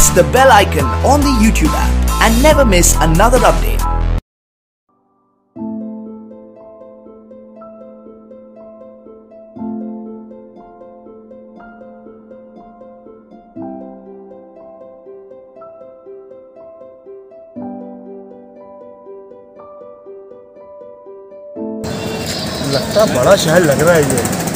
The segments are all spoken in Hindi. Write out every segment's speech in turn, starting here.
press the bell icon on the YouTube app and never miss another update. लगता बड़ा शहर लग रहा है ये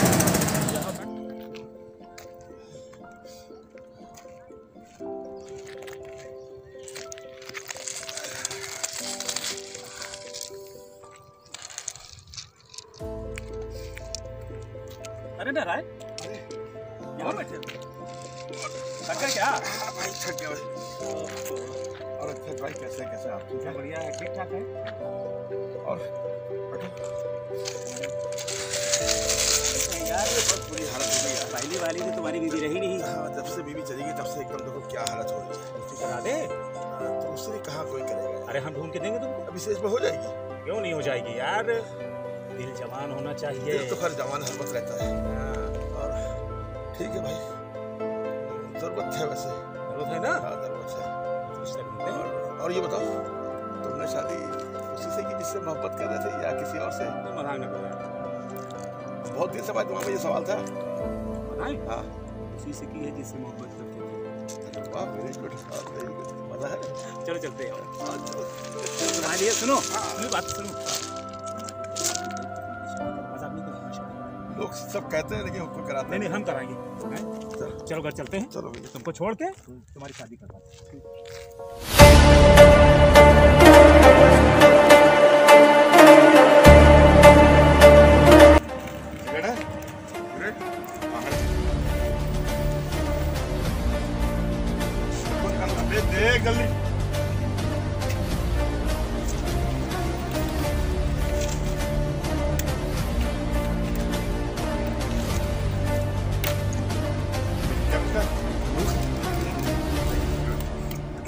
कैसे कैसे आप ठीक है? बढ़िया है ठीक ठाक है। और यार बहुत बुरी हालत हो गई यार। पहली वाली में तुम्हारी बीवी रही नहीं। हाँ, जब से बीवी चली गई तब से एकदम देखो क्या हालत हो रही है। उसकी करा दे हाँ, तो उससे कहाँ कोई करेगा? अरे हम ढूंढ के देंगे तुमको। अभी शेष में हो जाएगी? क्यों नहीं हो जाएगी यार? दिल जवान होना चाहिए। दिल तो खैर जवान हर वक्त रहता है। हाँ, और ठीक है भाई। ज़रूरत है वैसे। ज़रूरत है ना? और, ये बताओ तुमने शादी उसी से की जिससे मोहब्बत कर रहे थे या किसी और से? तुम मज़ाक न बहुत दिन से बाद तुम्हारा ये सवाल था। मज़ाक? हाँ। उसी से की है जिससे मोहब्बत करते थे वाह वेरी गुड वेरी गुड मज़ा है। चलो चलते हैं। हाँ, चलो। तुम्हारे लिए सुनो मेरी बात सुनो। नहीं। लोग सब कहते हैं लेकिन कोई कराते नहीं नहीं हम कराएँगे। चलो चलो घर चलते हैं। चलो तुमको छोड़ के तुम्हारी शादी करवा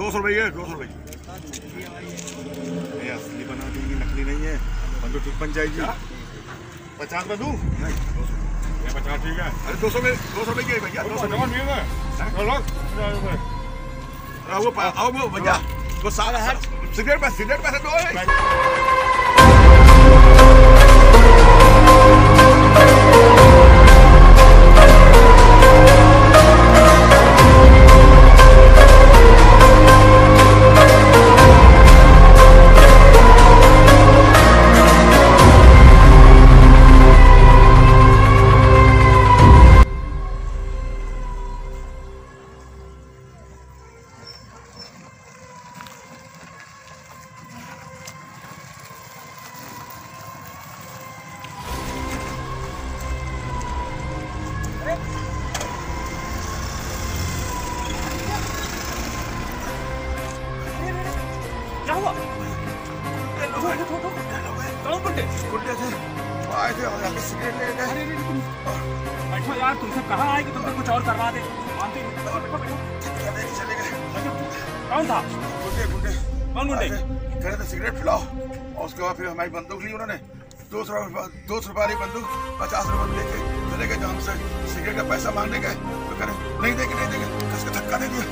दो सौ रुपये दो सौ रुपये असली बना देंगे नकली नहीं है। तो ठीक बन जाएगी। पचास में दूँ? नहीं पचास ठीक है। अरे दो सौ में दो सौ रुपये भैया दो सौ वो वो भैया वो सारा है। सिगरेट सिगरेट पैसे दो है। बैठो यार तुमसे कहा आए कि तुमसे कुछ और करवा दे? कौन था कौन कह रहे थे सिगरेट पिलाओ और उसके बाद फिर हमारी बंदूक ली उन्होंने दो सौ दो सौ रुपये वाली बंदूक पचास रुपये लेके चले गए जब हमसे सिगरेट का पैसा मांगने गए तो कह रहे नहीं। देंगे नहीं देंगे कस का धक्का दे दिया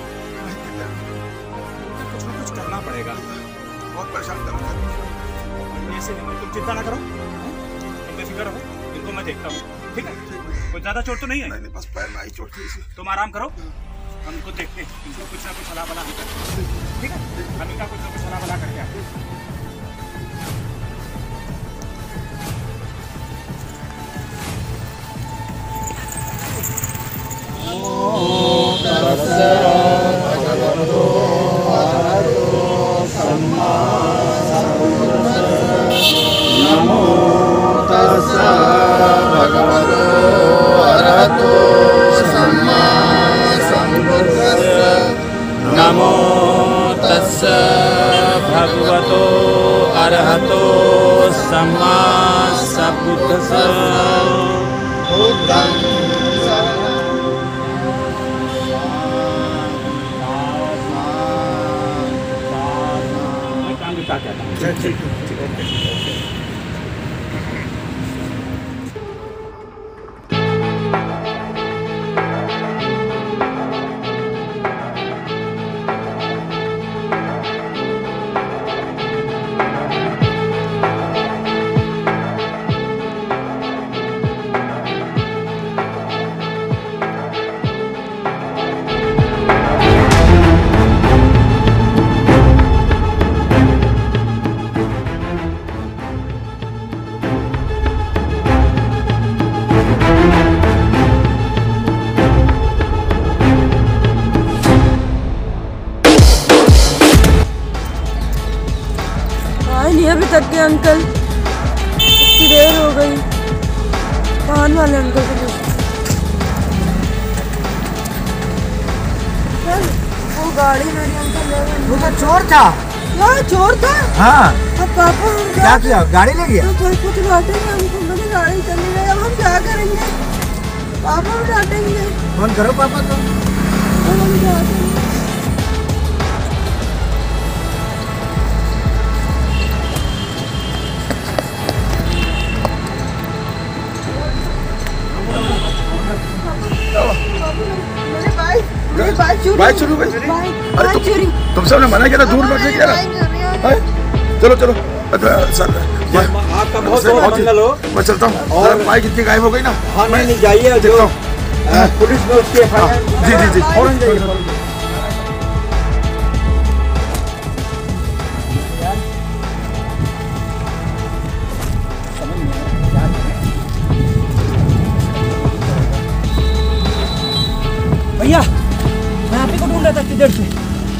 कुछ ना कुछ करना पड़ेगा। बहुत परेशान कर रहे थे ऐसे नहीं तुम चिंता ना करो। बेफिक्र रहो इनको मैं देखता हूँ ठीक है कोई ज़्यादा चोट तो नहीं है नहीं नहीं बस पैर में आई चोट थी तुम आराम करो हम इनको देखते हैं इनको कुछ ना कुछ हला बला ठीक है हम इनका कुछ ना कुछ हला बला करके आते हैं। नमो तस्स भगवतो अरहतो सम्मा सम्बुद्धस्स मैं काम निपटा के हूँ? सके अंकल। इतनी देर हो गई। पान वाले अंकल अंकल, वो गाड़ी मेरी अंकल ले गए। वो तो चोर था। यार चोर था। हाँ। अब पापा हम क्या किया? गाड़ी ले गया? तो कुछ हमको मेरी गाड़ी चली गई। अब हम क्या करेंगे? पापा भी डांटेंगे फ़ोन करो पापा को। अब हम क्या करेंगे बाइक चोरी। बाइक चोरी हो गई? बाइक अरे तुम- तुम सबने मना किया था दूर बैठने किया? हो गई। है? चलो चलो। अच्छा, सर आपका बहुत बहुत मंगल हो। मैं चलता हूँ। और बाइक इतनी गायब हो गई ना। हाँ नहीं जाइए देखता हूँ। पुलिस में उसके हाँ, जी जी जी। फ़ौरन जाइए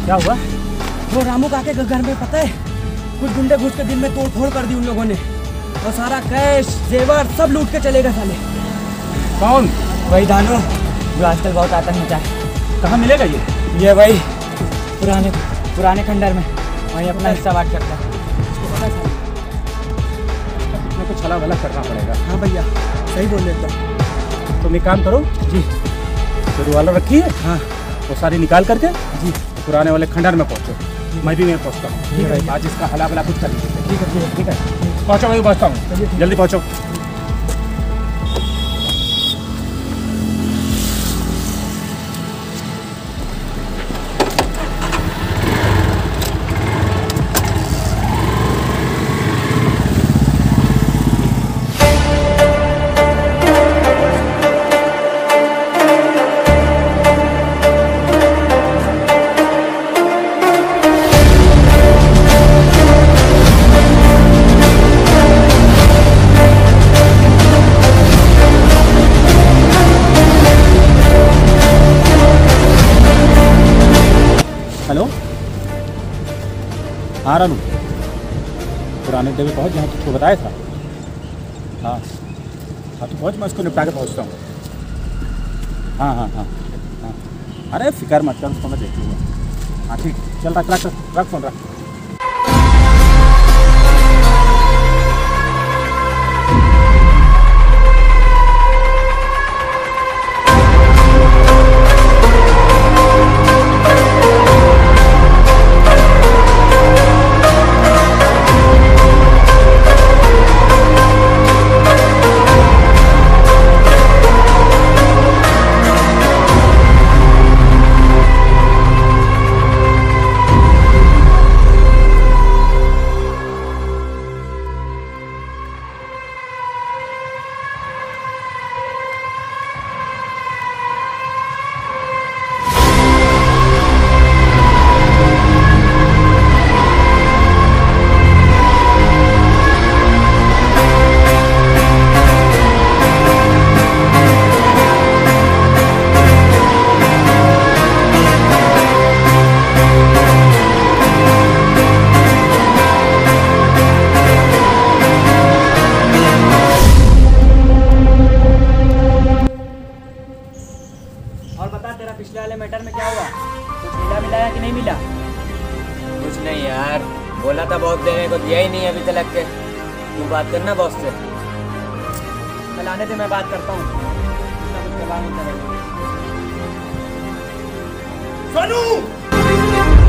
क्या हुआ? वो रामू काके के घर में पता है? कुछ गुंडे घुस के दिन में तोड़ फोड़ कर दी उन लोगों ने। और सारा कैश जेवर सब लूट के चले गए साले। कौन? वही दानो जो आजकल बहुत आतंक मचा है कहाँ मिलेगा ये? ये वही पुराने पुराने खंडर में। वही अपना हिस्सा बांट करता है। इसको पता है अपने को छला वला करना पड़ेगा। हाँ भैया सही बोल रहे तुम एक काम करो। जी। रिवाल्वर रखी है हाँ। वो सारी निकाल करके जी। पुराने वाले खंडर में पहुंचो। मैं भी नहीं पहुँचता हूँ। आज इसका हला भला कुछ कर लीजिए। ठीक है ठीक है ठीक है। पहुंचो, मैं भी पहुँचता हूँ। जल्दी पहुंचो। पुराने जगह पहुँच जहाँ तुझको बताया था। हाँ। हाँ तो पहुँच, मैं उसको निपटा के पहुँचता हूँ। हाँ हाँ हाँ हाँ। अरे, फिकर मत कर, उसको मैं देख लूँगा। हाँ ठीक। चल रख रख रख फ़ोन, रख। करना बॉस से। कल आने से मैं बात करता हूँ। कुछ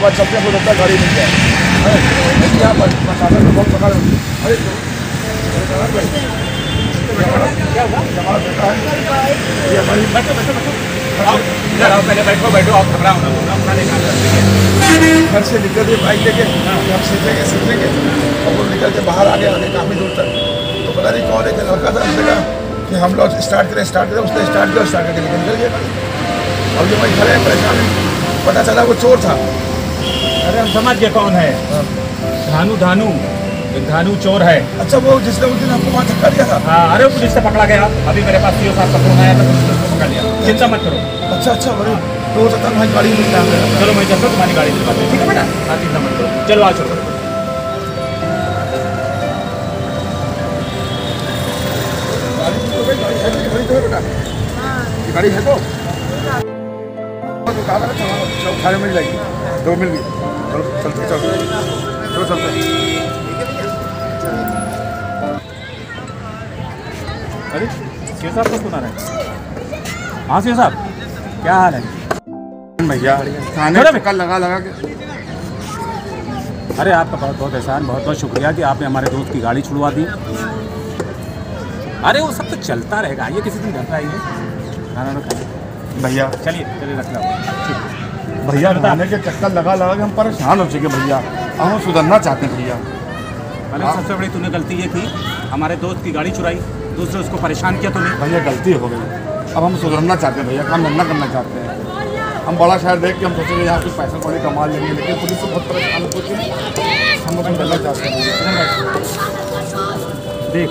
उसके बाद चलते हैं फिर लगता गाड़ी मिल जाए। है, देखिए आप प्रशासन को बहुत पकड़ अरे भाई देखा घर से निकल के बाइक लेके हम सीखेंगे सीखेंगे। और वो निकल के बाहर आ गया आगे काफ़ी दूर तक। तो पता नहीं कौन एक लड़का था उसने कहा कि हम लोग स्टार्ट करें स्टार्ट करें उसने स्टार्ट किया स्टार्ट करके निकल गया। अब जो वहीं खड़े हैं परेशान पता चला वो चोर था। अरे हम समझ गए कौन है। धानु धानु। धानु चोर है। अच्छा वो जिसने उस दिन हमको वहाँ धक्का दिया था? हाँ अरे वो पुलिस से पकड़ा गया। अभी मेरे पास सीओ साहब का फ़ोन आया था पुलिस ने उसको पकड़ लिया। चिंता मत करो। अच्छा अच्छा बड़े तो सकता है हमारी गाड़ी मिल जाए चलो मैं चलता हूँ तुम्हारी गाड़ी दिलवाते हैं, ठीक है बेटा? हाँ चिंता मत करो। चलो आ चलो। गाड़ी तो भाई गाड़ी है तो? है। है तो तो मिल जाएगी। दो मिल गई। चलो चलते चलो चलो चलते। अरे सीओ साहब को सुना रहे हाँ? सीओ साहब। क्या हाल है? भैया कल लगा लगा के। अरे आपका बहुत बहुत एहसान बहुत बहुत शुक्रिया कि आपने हमारे दोस्त की गाड़ी छुड़वा दी। अरे वो सब तो चलता रहेगा। आइए किसी दिन घर पे आइए। खाना ना खाइए। भैया। चलिए चलिए रख लो। भैया खाने के चक्कर लगा लगा के हम परेशान हो चुके भैया। हम सुधरना चाहते हैं भैया। अरे सबसे बड़ी तूने गलती ये की हमारे दोस्त की गाड़ी चुराई दूसरे उसको परेशान किया तूने। भैया गलती हो गई। अब हम सुधरना चाहते हैं भैया काम धंधा करना चाहते हैं। हम बड़ा शहर देख के हम सोचेंगे यहाँ कुछ पैसा कौड़ी कमा लेंगे लेकिन पुलिस से बहुत परेशान हो चुके हम अपन करना चाहते हैं देख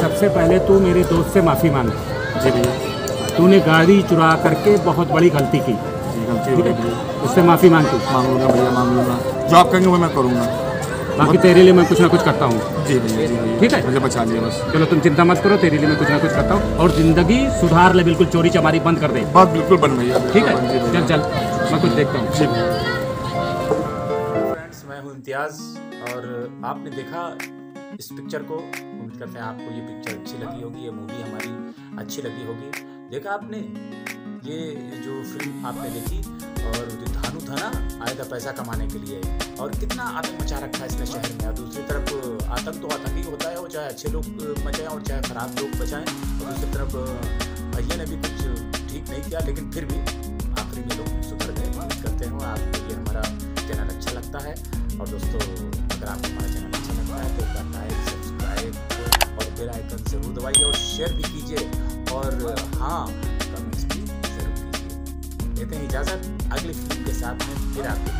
सबसे पहले तू मेरे दोस्त से माफ़ी मांग। जी भैया। तूने गाड़ी चुरा करके बहुत बड़ी गलती की। जी गलती हो गई उससे माफ़ी मांग तू मांग लूँगा भैया मांग लूँगा जो आप कहेंगे वो मैं करूँगा। बाकी तेरे लिए मैं कुछ ना कुछ करता हूँ। जी भैया जी भैया। ठीक है। मुझे बचा लिया बस। चलो तुम चिंता मत करो तेरे लिए मैं कुछ ना कुछ करता हूँ। और ज़िंदगी सुधार ले बिल्कुल चोरी चमारी बंद कर दे। बात बिल्कुल बन भैया। ठीक है? चल चल। मैं कुछ देखता हूँ। जी भैया। फ्रेंड्स मैं हूँ इम्तियाज़ और आपने देखा इस पिक्चर को? उम्मीद करते हैं आपको ये पिक्चर अच्छी लगी होगी ये मूवी हमारी अच्छी लगी होगी। देखा आपने? ये जो फ़िल्म आपने देखी और जो धानु था ना था पैसा कमाने के लिए। और कितना आतंक मचा रखा है इसने शहर में। और दूसरी तरफ़, आतंक तो आतंक ही होता है, वो चाहे अच्छे लोग मचाएँ और चाहे खराब लोग बचाएँ। और दूसरी तरफ़, भैया ने भी कुछ ठीक नहीं किया, लेकिन फिर भी आखिरी में लोग सुधर गए। उम्मीद करते हैं आपको ये हमारा चैनल अच्छा लगता है। और दोस्तों, अगर आपको हमारा चैनल अच्छा लगता है तो लाइक सब्सक्राइब और बेल आइकन ज़रूर दबाइए और शेयर भी कीजिए। और हाँ देते हैं इजाज़त अगली फ़िल्म के साथ में फिर आपको